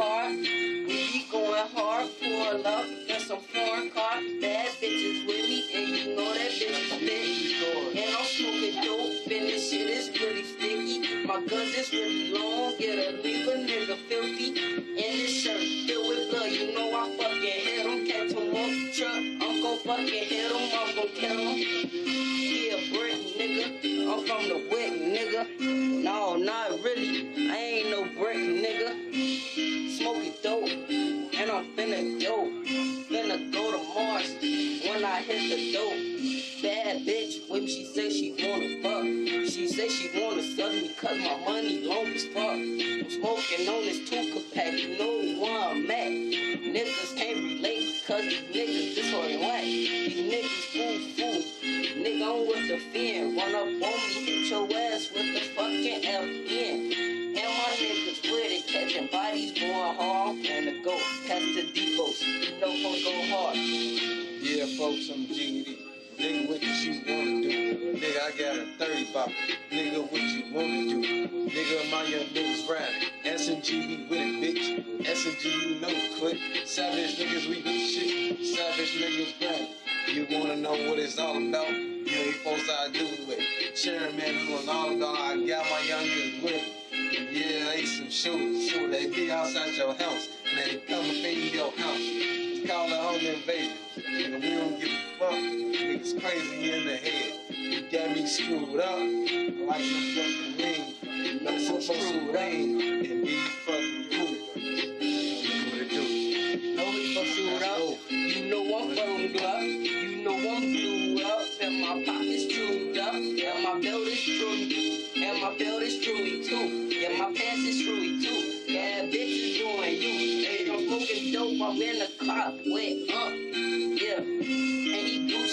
hard. We be going hard, for love in some foreign car. Bad bitches with me, and you know that bitch is lit. And I'm smoking dope, and this shit is really sticky. My guns is really long, it'll leave a nigga filthy. And this shirt filled with blood, you know I fucking hit him. Catch him off the truck, I'm gon' fucking hit him, I'm gon' kill him. He a brick nigga, I'm from the wick nigga. No, not really, finna dope. Finna go to Mars when I hit the dope. Bad bitch me, she say she wanna fuck. She say she wanna suck me cause my money long as fuck. I'm smoking on this two pack, you know where I'm at. Niggas can't relate cause these niggas this or whack. These niggas fool fool. Nigga, I'm with the fin. Run up on me, hit your ass with the fucking FN. Hard. And the go past the depots, you know gon' go hard. Yeah, folks, I'm GD. Nigga, what you wanna do? Nigga, I got a 30 bop. Nigga, what you wanna do? Nigga, my young niggas rap. SNG, we with it, bitch. SNG, you know, click. Savage niggas, we with shit. Savage niggas rap. You wanna know what it's all about? You supposed to do it. Sharing, man, was all about. I got my young niggas it. Yeah, they be outside your house. And they come up in your house. Called a home invasion. Nigga, we don't give a fuck. Niggas crazy in the head. You got me screwed up like some fucking ring. Like some supposed rain. And be fucking it know shoot up. You know I'm from Gluck. You know I'm glued up. And my pockets chewed up. And my belt is true. And my belt is truly too. up in the car, wet up, yeah. And he Gucci